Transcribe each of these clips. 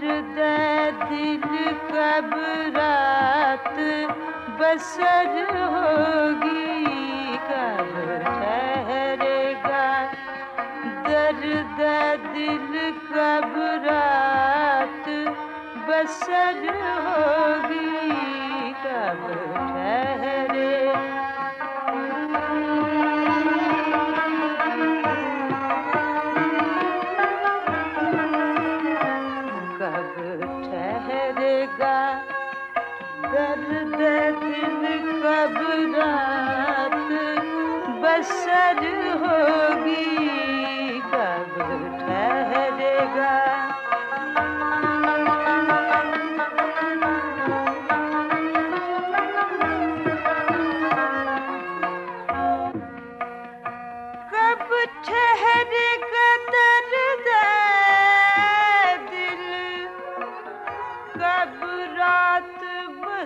हृदय दिल कब रात बसर होगी कब ठहरेगा? दर्द दिल कब रात बसर होगी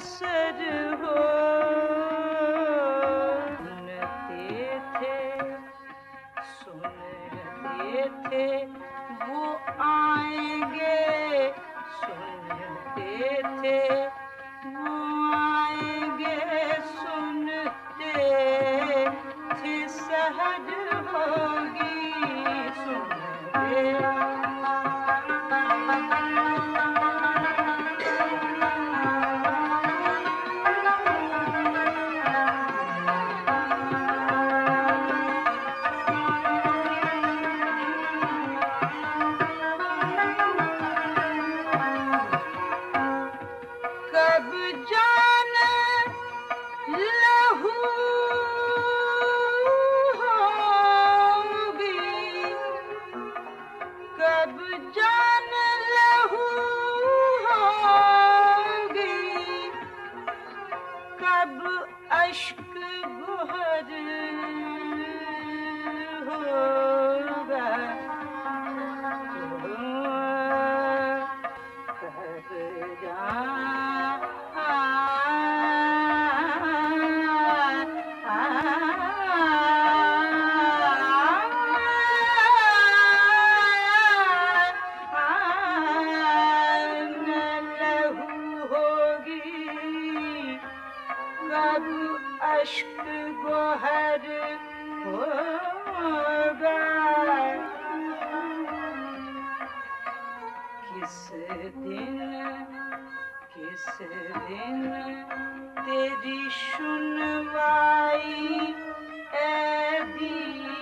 हो थे थे बुआ सब जा aşkı goheri ben kisi din kisi din teri şunvai edin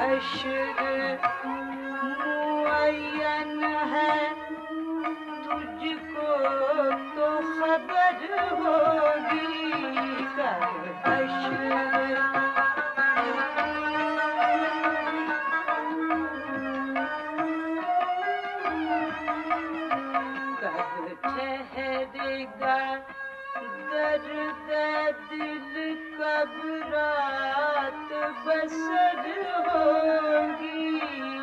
हशर मुअयन है। तुझको तो खबर होगी हशर कब ठहरेगा दर्द दिल कब रात बसर होगी?